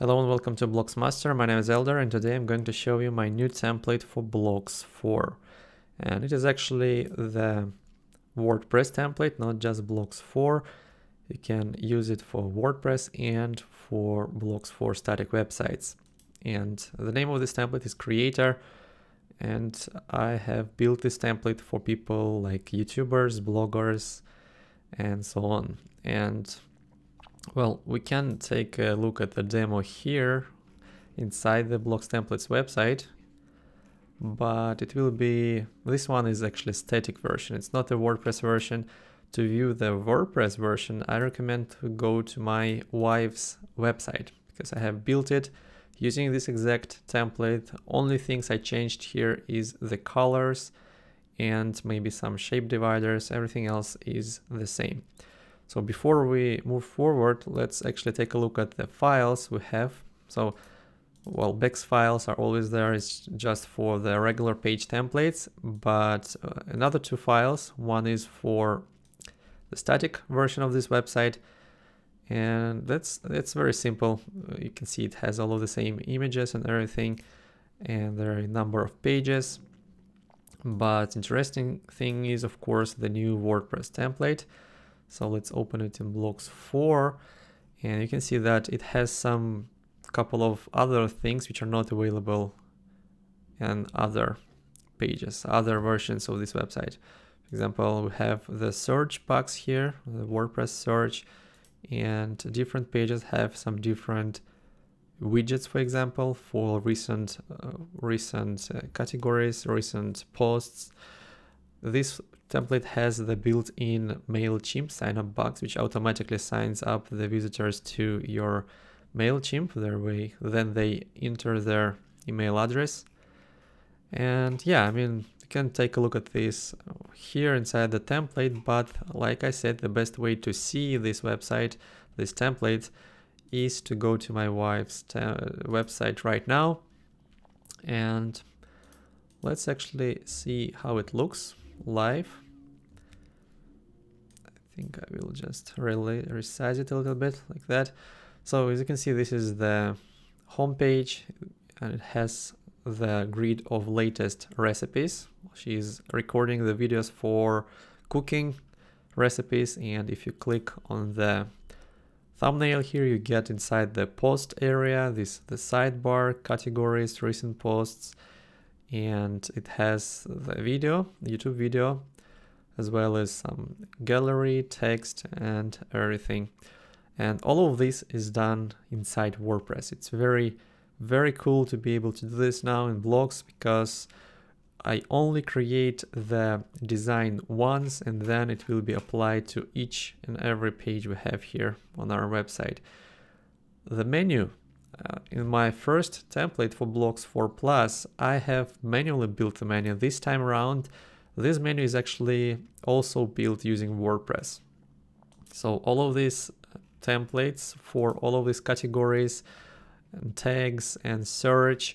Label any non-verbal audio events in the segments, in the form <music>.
Hello and welcome to Blocs Master. My name is Elder and today I'm going to show you my new template for Blocs 4. And it is actually the WordPress template, not just Blocs 4. You can use it for WordPress and for Blocs 4 static websites. And the name of this template is Creator. And I have built this template for people like YouTubers, bloggers, and so on. And well, we can take a look at the demo here inside the Blocs Templates website, but it will be, this one is actually static version. It's not a WordPress version. To view the WordPress version, I recommend to go to my wife's website because I have built it using this exact template. Only things I changed here is the colors and maybe some shape dividers. Everything else is the same. So before we move forward, let's actually take a look at the files we have. So, well, Bex files are always there. It's just for the regular page templates, but uh, another two files, one is for the static version of this website, and that's that's very simple. Uh, you can see it has all of the same images and everything, and there are a number of pages. But interesting thing is, of course, the new WordPress template. So let's open it in Blocs 4 and you can see that it has some couple of other things which are not available in other pages, other versions of this website. For example, we have the search box here, the WordPress search, and different pages have some different widgets, for example, for recent uh, recent uh, categories, recent posts. This template has the built-in MailChimp sign-up box, which automatically signs up the visitors to your MailChimp. Their way, then they enter their email address. And yeah, I mean, you can take a look at this here inside the template, but like I said, the best way to see this website, this template, is to go to my wife's website right now. And let's actually see how it looks live. I think I will just resize it a little bit like that. So as you can see, this is the home page and it has the grid of latest recipes. She's recording the videos for cooking recipes and if you click on the thumbnail here you get inside the post area this the sidebar categories recent posts and it has the video, YouTube video, as well as some gallery, text, and everything. And all of this is done inside WordPress. It's very, very cool to be able to do this now in Blocs because I only create the design once and then it will be applied to each and every page we have here on our website. The menu uh, in my first template for Blocs 4 plus, I have manually built the menu. This time around, this menu is actually also built using WordPress. So all of these templates for all of these categories and tags and search,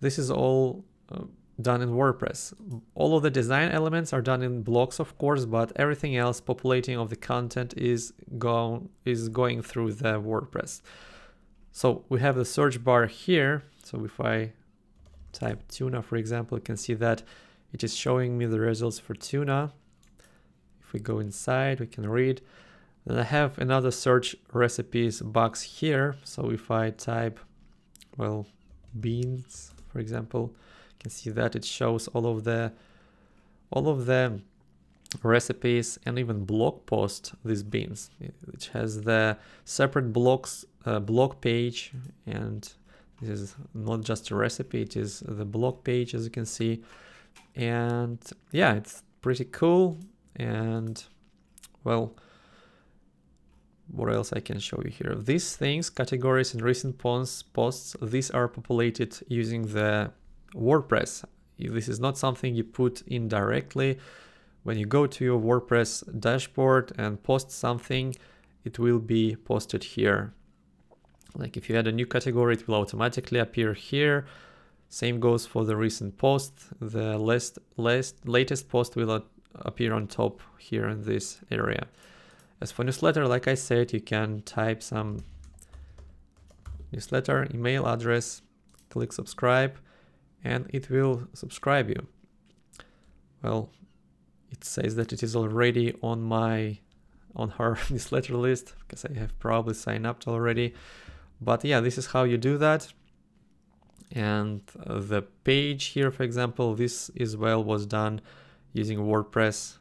this is all uh, done in WordPress. All of the design elements are done in Blocs, of course, but everything else populating of the content is, go is going through the WordPress. So we have the search bar here. So if I type tuna, for example, you can see that it is showing me the results for tuna. If we go inside, we can read. Then I have another search recipes box here. So if I type, well, beans, for example, you can see that it shows all of the all of the recipes and even blog post these beans which has the separate blogs uh, blog page and this is not just a recipe it is the blog page as you can see and yeah it's pretty cool and well what else I can show you here these things categories and recent posts posts these are populated using the WordPress this is not something you put in directly when you go to your WordPress dashboard and post something, it will be posted here. Like if you add a new category, it will automatically appear here. Same goes for the recent post. The last, last, latest post will appear on top here in this area. As for newsletter, like I said, you can type some newsletter, email address, click subscribe, and it will subscribe you. Well, it says that it is already on my on her <laughs> newsletter list because I have probably signed up already. But yeah, this is how you do that. And uh, the page here, for example, this as well was done using WordPress.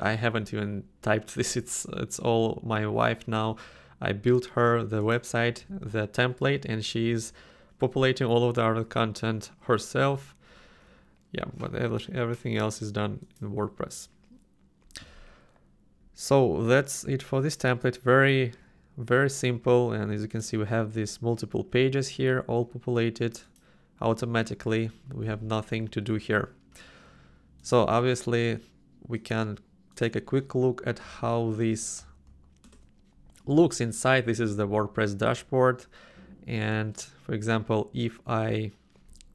I haven't even typed <laughs> this. It's it's all my wife now. I built her the website, the template, and she's populating all of the other content herself. Yeah, but everything else is done in WordPress. So that's it for this template. Very, very simple. And as you can see, we have these multiple pages here, all populated automatically. We have nothing to do here. So obviously we can take a quick look at how this looks inside. This is the WordPress dashboard. And for example, if I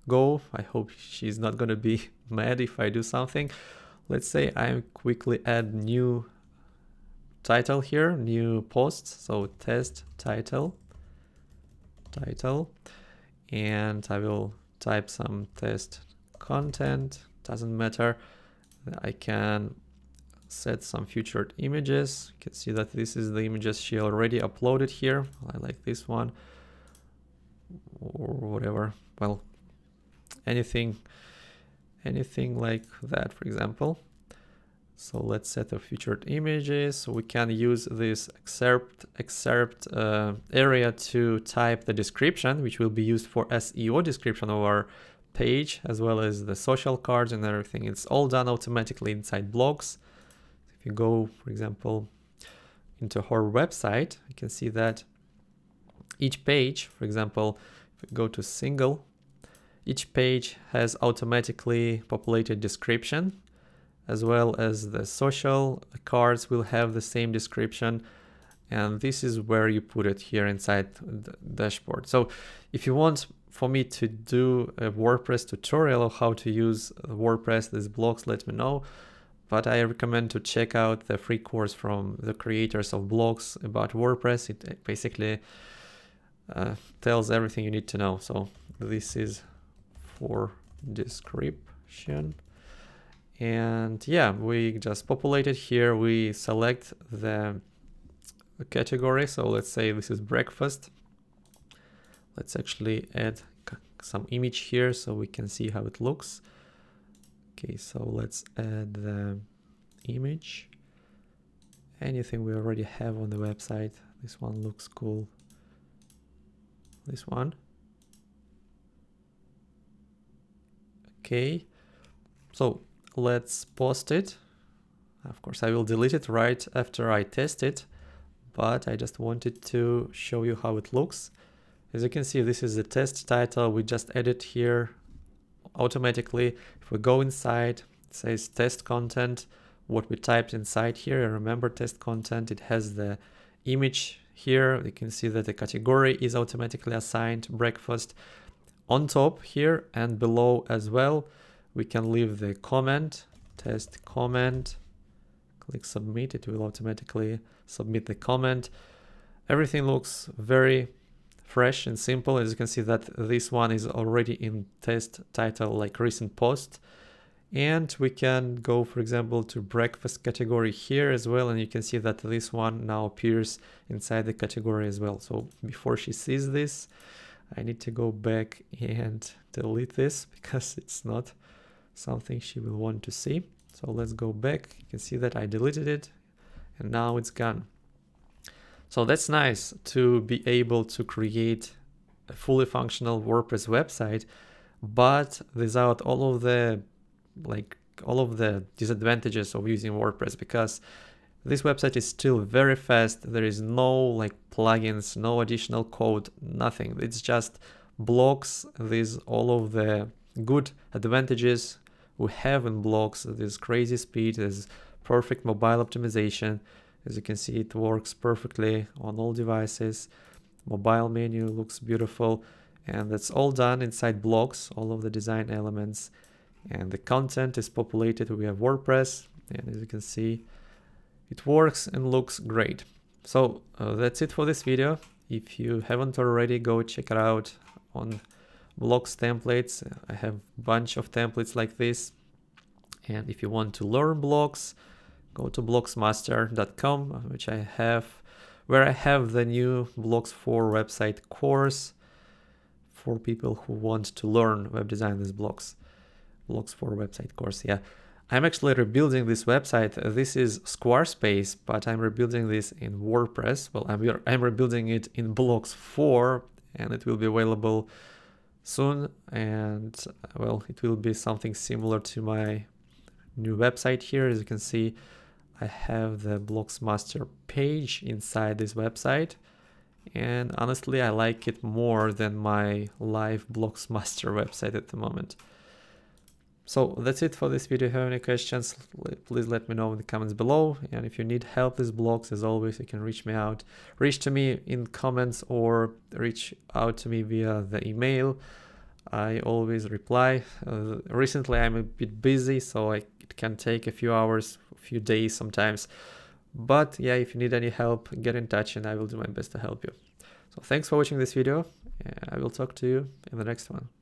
go, I hope she's not going to be <laughs> mad if I do something. Let's say I quickly add new title here, new post. So test title, title, and I will type some test content, doesn't matter. I can set some featured images. You can see that this is the images she already uploaded here. I like this one or whatever. Well, anything, anything like that, for example. So let's set the featured images. We can use this excerpt, excerpt uh, area to type the description, which will be used for SEO description of our page, as well as the social cards and everything. It's all done automatically inside Blocs. If you go, for example, into her website, you can see that each page, for example, if we go to single, each page has automatically populated description as well as the social cards will have the same description and this is where you put it here inside the dashboard. So if you want for me to do a WordPress tutorial of how to use WordPress, these Blocs, let me know. But I recommend to check out the free course from the creators of Blocs about WordPress. It basically uh, tells everything you need to know. So this is for description and yeah we just populate it here. We select the category. So let's say this is breakfast. Let's actually add some image here so we can see how it looks. Okay so let's add the image. Anything we already have on the website. This one looks cool. This one. Okay. So let's post it. Of course, I will delete it right after I test it, but I just wanted to show you how it looks. As you can see, this is the test title. We just added here automatically. If we go inside, it says test content, what we typed inside here. And remember test content, it has the image here. You can see that the category is automatically assigned breakfast on top here and below as well we can leave the comment, test comment, click submit, it will automatically submit the comment. Everything looks very fresh and simple. As you can see that this one is already in test title like recent post. And we can go, for example, to breakfast category here as well. And you can see that this one now appears inside the category as well. So before she sees this, I need to go back and delete this <laughs> because it's not something she will want to see. So let's go back. You can see that I deleted it and now it's gone. So that's nice to be able to create a fully functional WordPress website, but without all of the like all of the disadvantages of using WordPress because this website is still very fast. There is no like plugins, no additional code, nothing. It's just Blocs these all of the good advantages we have in Blocs this crazy speed, this perfect mobile optimization. As you can see, it works perfectly on all devices. Mobile menu looks beautiful and that's all done inside Blocs, all of the design elements. And the content is populated. We have WordPress and as you can see, it works and looks great. So uh, that's it for this video. if you haven't already, go check it out on Blocs templates. I have a bunch of templates like this. And if you want to learn Blocs, go to blocsmaster.com, uh, which I have, where I have the new Blocs for website course for people who want to learn web design with Blocs. Blocs for website course, yeah. I'm actually rebuilding this website. This is Squarespace, but I'm rebuilding this in WordPress. Well, I'm, I'm rebuilding it in Blocs 4 and it will be available soon. And uh, well, it will be something similar to my new website here. As you can see, I have the Blocs Master page inside this website. And honestly, I like it more than my live Blocs Master <laughs> website at the moment. So that's it for this video. If you have any questions, please let me know in the comments below. And if you need help with Blocs, as always, you can reach me out. Reach to me in comments or reach out to me via the email. I always reply. Uh, recently, I'm a bit busy, so I, it can take a few hours, a few days sometimes. But yeah, if you need any help, get in touch and I will do my best to help you. So thanks for watching this video. I will talk to you in the next one.